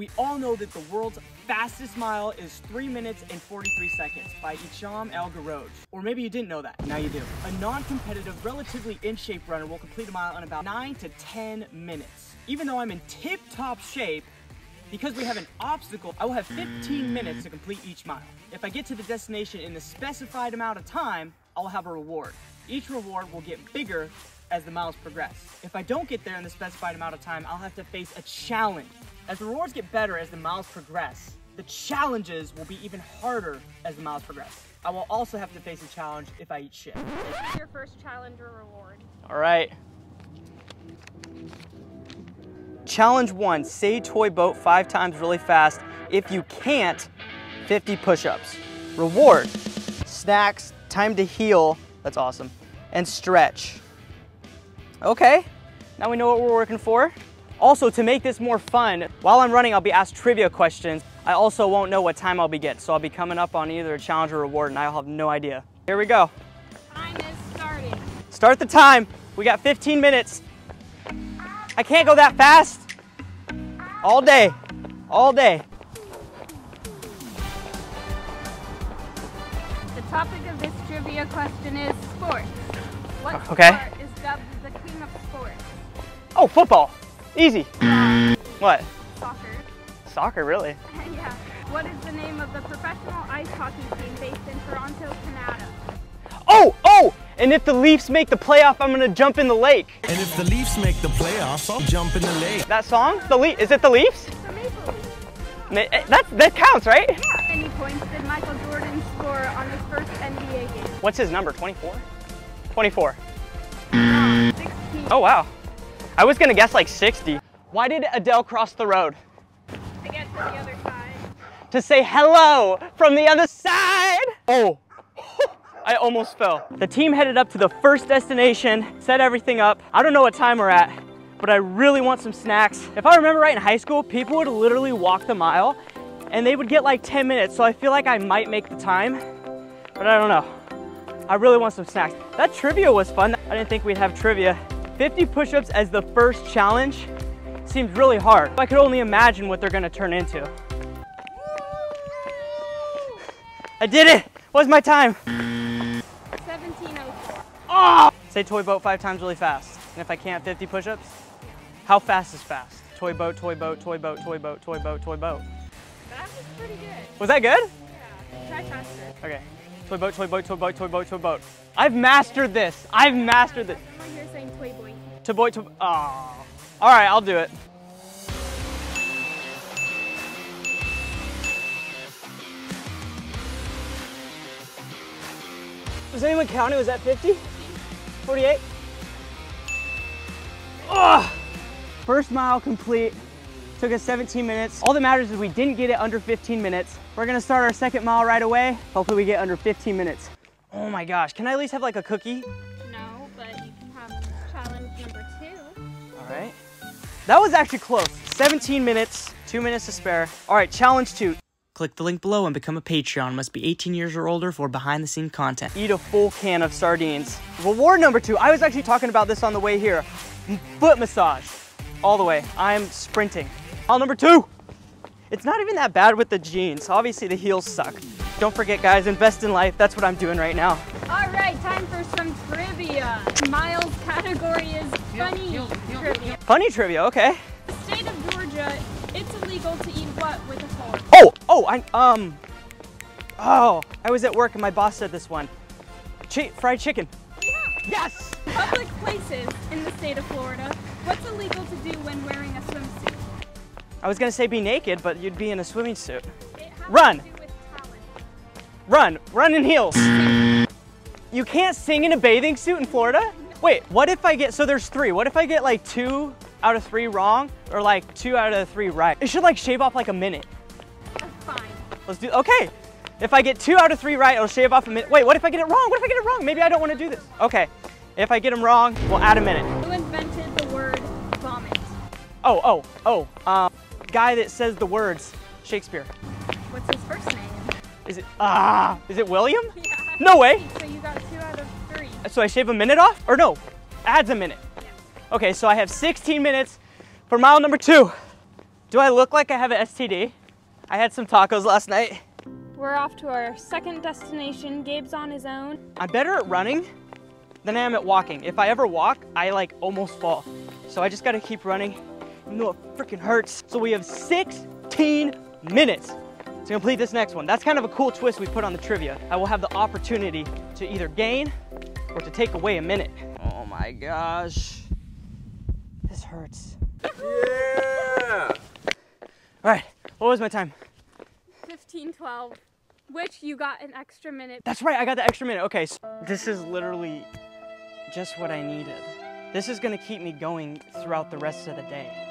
We all know that the world's fastest mile is 3 minutes and 43 seconds by Hicham El Guerrouj. Or maybe you didn't know that, now you do. A non-competitive, relatively in-shape runner will complete a mile in about 9 to 10 minutes. Even though I'm in tip-top shape, because we have an obstacle, I will have 15 minutes to complete each mile. If I get to the destination in the specified amount of time, I'll have a reward. Each reward will get bigger as the miles progress. If I don't get there in the specified amount of time, I'll have to face a challenge. As the rewards get better as the miles progress, the challenges will be even harder as the miles progress. I will also have to face a challenge if I eat shit. This is your first challenge or reward. All right. Challenge one, say toy boat five times really fast. If you can't, 50 push-ups. Reward, snacks, time to heal, that's awesome, and stretch. Okay, now we know what we're working for. Also, to make this more fun, while I'm running, I'll be asked trivia questions. I also won't know what time I'll be getting, so I'll be coming up on either a challenge or reward, and I'll have no idea. Here we go. Time is starting. Start the time. We got 15 minutes. I can't go that fast. All day, all day. The topic of this trivia question is sports. What Okay. sport is dubbed the king of sports? Oh, football. Easy. What? Soccer. Soccer, really? yeah. What is the name of the professional ice hockey team based in Toronto, Canada? Oh, oh! And if the Leafs make the playoff, I'm gonna jump in the lake. And if the Leafs make the playoffs, I'll jump in the lake. That song? The Le- Is it the Leafs? The Maple Leafs. Ma- eh, That, that counts, right? How many points did Michael Jordan score on his first NBA game? What's his number, 24? 24. Wrong. 16. Oh, wow. I was gonna guess like 60. Why did Adele cross the road? To get to the other side. to say hello from the other side. Oh, I almost fell. The team headed up to the first destination, set everything up. I don't know what time we're at, but I really want some snacks. If I remember right in high school, people would literally walk the mile and they would get like 10 minutes. So I feel like I might make the time, but I don't know. I really want some snacks. That trivia was fun. I didn't think we'd have trivia. 50 push-ups as the first challenge seems really hard. I could only imagine what they're gonna turn into. I did it! What's my time? 1704. Oh! Ah! Say toy boat five times really fast. And if I can't, 50 push-ups? How fast is fast? Toy boat, toy boat, toy boat, toy boat, toy boat, toy boat. That was pretty good. Was that good? Yeah. Try faster. Okay. Toy boat, toy boat, toy boat, toy boat, toy boat. I've mastered this. I've mastered this. Someone here saying toy boy. To boy, to, oh. All right, I'll do it. Was anyone counting? Was that 50? 48? Ugh. First mile complete. Took us 17 minutes. All that matters is we didn't get it under 15 minutes. We're gonna start our second mile right away. Hopefully we get under 15 minutes. Oh my gosh, can I at least have like a cookie? No, but you can have challenge number two. All right. That was actually close. 17 minutes, two minutes to spare. All right, challenge two. Click the link below and become a Patreon. Must be 18 years or older for behind the scene content. Eat a full can of sardines. Reward number two. I was actually talking about this on the way here. Foot massage. All the way. I'm sprinting. Mile number two. It's not even that bad with the jeans. Obviously the heels suck. Don't forget guys, invest in life. That's what I'm doing right now. All right, time for some trivia. Miles' category is funny trivia. Funny trivia, okay. The state of Georgia, it's illegal to eat what with a fork? Oh, oh, I, um, oh, I was at work and my boss said this one. Chi- fried chicken. Yeah. Yes! Public places in the state of Florida, what's illegal to do when wearing a swimsuit? I was gonna say be naked, but you'd be in a swimming suit. Run. to do with talent. Run, run in heels. You can't sing in a bathing suit in Florida? Wait, what if I get, so there's three. What if I get like two out of three wrong or like two out of three right? It should like shave off like a minute. That's fine. Let's do, okay. If I get two out of three right, it'll shave off a minute. Wait, what if I get it wrong? What if I get it wrong? Maybe I don't wanna do this. Okay, if I get them wrong, we'll add a minute. Who invented the word vomit? Oh, oh, oh. Um, guy that says the words, Shakespeare. What's his first name? Is it, ah, is it William? Yeah. No way. So you got two out of three. So I shave a minute off? Or no, adds a minute. Yes. Okay, so I have 16 minutes for mile number two. Do I look like I have an STD? I had some tacos last night. We're off to our second destination. Gabe's on his own. I'm better at running than I am at walking. If I ever walk, I like almost fall. So I just gotta keep running, even though it freaking hurts. So we have 16 minutes to complete this next one. That's kind of a cool twist we put on the trivia. I will have the opportunity to either gain or to take away a minute. Oh my gosh. This hurts. Yeah! All right, what was my time? 1512, which you got an extra minute. That's right, I got the extra minute. Okay, so this is literally just what I needed. This is gonna keep me going throughout the rest of the day.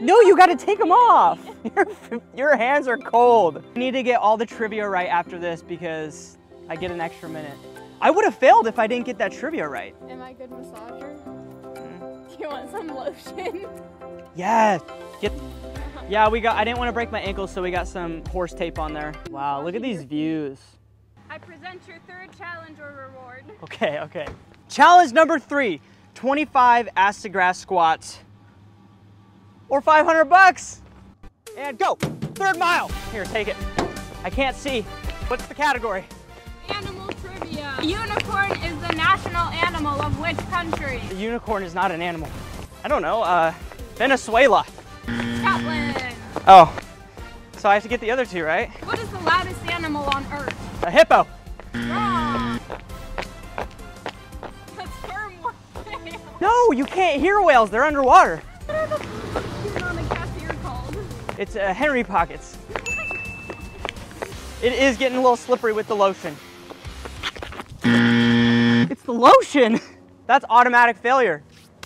No, you gotta take them off. Your, your hands are cold. I need to get all the trivia right after this because I get an extra minute. I would have failed if I didn't get that trivia right. Am I a good massager? Do mm-hmm. you want some lotion? Yes. Get. Yeah, we got. I didn't want to break my ankles, so we got some horse tape on there. Wow, look at these views. I present your third challenge or reward. Okay, okay. Challenge number three: 25 ass to grass squats, or 500 bucks. And go. Third mile. Here, take it. I can't see. What's the category? Animal trivia. Unicorn is the national animal of which country? The unicorn is not an animal. I don't know. Uh, Venezuela. Scotland. Oh, so I have to get the other two, right? What is the loudest animal on Earth? A hippo. Wrong. That's sperm whale. No, you can't hear whales. They're underwater. It's uh, Henry Pockets. It is getting a little slippery with the lotion. It's the lotion. That's automatic failure.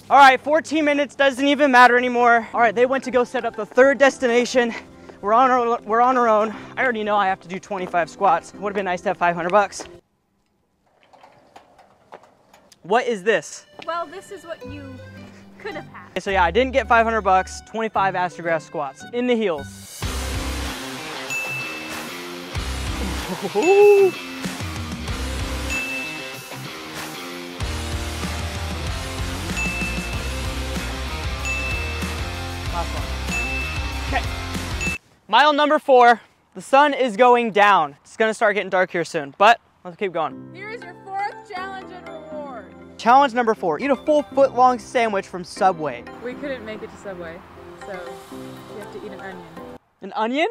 All right, 14 minutes doesn't even matter anymore. All right, they went to go set up the third destination. We're on our, we're on our own. I already know I have to do 25 squats. Would have been nice to have 500 bucks. What is this? Well, this is what you could have had. Okay, so yeah, I didn't get 500 bucks, 25 ass to grass squats in the heels. Ooh. Last one. Okay. Mile number four. The sun is going down. It's gonna start getting dark here soon, but let's keep going. Here is your fourth challenge and reward. Challenge number four. Eat a full foot long sandwich from Subway. We couldn't make it to Subway, so you have to eat an onion. An onion?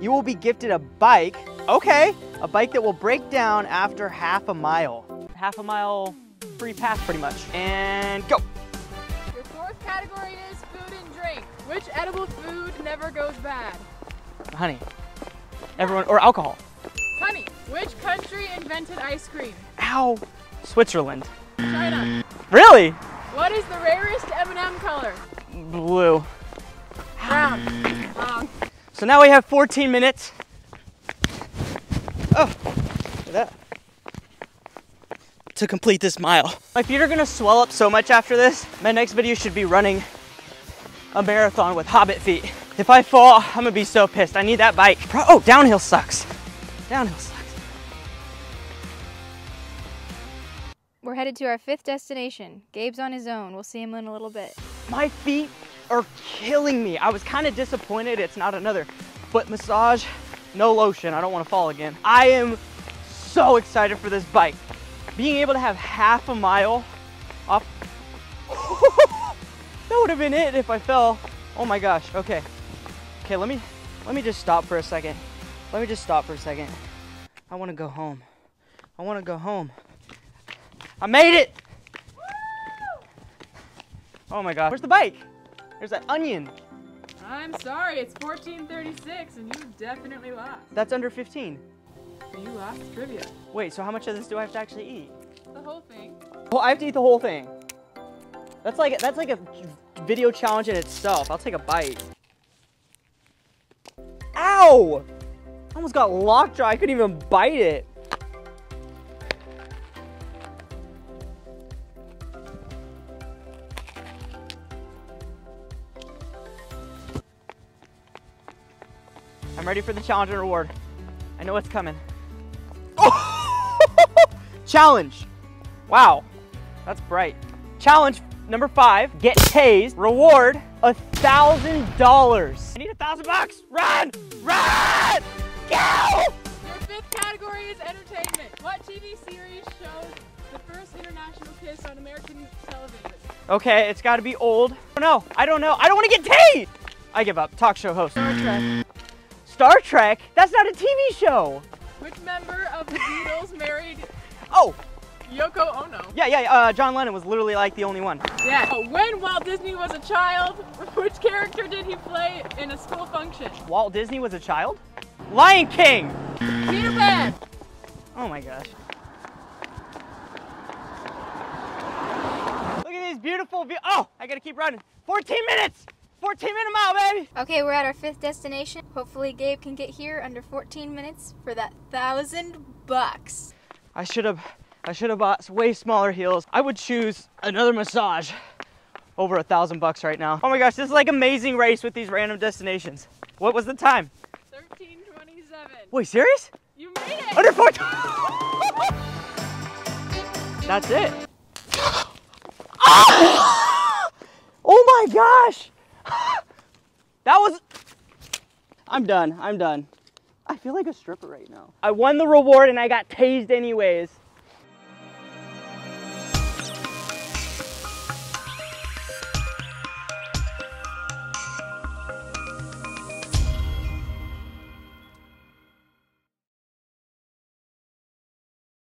You will be gifted a bike. Okay, a bike that will break down after half a mile. Half a mile free pass, pretty much. And go. Your fourth category is food and drink. Which edible food never goes bad? Honey. Everyone, or alcohol. Honey, which country invented ice cream? Ow. Switzerland. China. Really? What is the rarest M&M color? Blue. Brown. Wrong. So now we have 14 minutes. Oh, look at that. To complete this mile. My feet are gonna swell up so much after this. My next video should be running a marathon with hobbit feet. If I fall, I'm gonna be so pissed. I need that bike. Pro- oh, downhill sucks. Downhill sucks. Headed to our fifth destination. Gabe's on his own. We'll see him in a little bit. My feet are killing me. I was kind of disappointed it's not another foot massage. No lotion. I don't want to fall again. I am so excited for this bike. Being able to have half a mile off. that would have been it if I fell. Oh my gosh. Okay. Okay, let me let me just stop for a second. Let me just stop for a second. I want to go home. I want to go home. I made it. Oh my god. Where's the bike? There's that onion. I'm sorry, it's 1436 and you definitely lost. That's under 15. You lost trivia. Wait, so how much of this do I have to actually eat? The whole thing. Well, I have to eat the whole thing. That's like that's like a video challenge in itself. I'll take a bite. Ow! I almost got locked lockjaw. I couldn't even bite it. I'm ready for the challenge and reward. I know what's coming. challenge! Wow, that's bright. Challenge Number five, get tased. Reward, a thousand dollars. I need a thousand bucks. Run! Run! Go! Your fifth category is entertainment. What TV series shows the first international kiss on American television? Okay, it's gotta be old. I don't know. I don't know. I don't wanna get tased! I give up. Talk show host. Star Trek. That's not a TV show. Which member of the Beatles married Oh, Yoko Ono? yeah, yeah. Uh, John Lennon was literally like the only one. Yeah. When Walt Disney was a child, which character did he play in a school function? Walt Disney was a child? Lion King! Peter Pan. Oh my gosh. Look at these beautiful view. Oh, I gotta keep running. 14 minutes! 14 minute mile, baby! Okay, we're at our fifth destination. Hopefully Gabe can get here under 14 minutes for that thousand bucks. I should have, I should have bought way smaller heels. I would choose another massage over a thousand bucks right now. Oh my gosh, this is like amazing race with these random destinations. What was the time? 1327. Wait, serious? You made it. Under 14. That's it. Oh my gosh! That was. I'm done. I'm done. I feel like a stripper right now. I won the reward and I got tased anyways.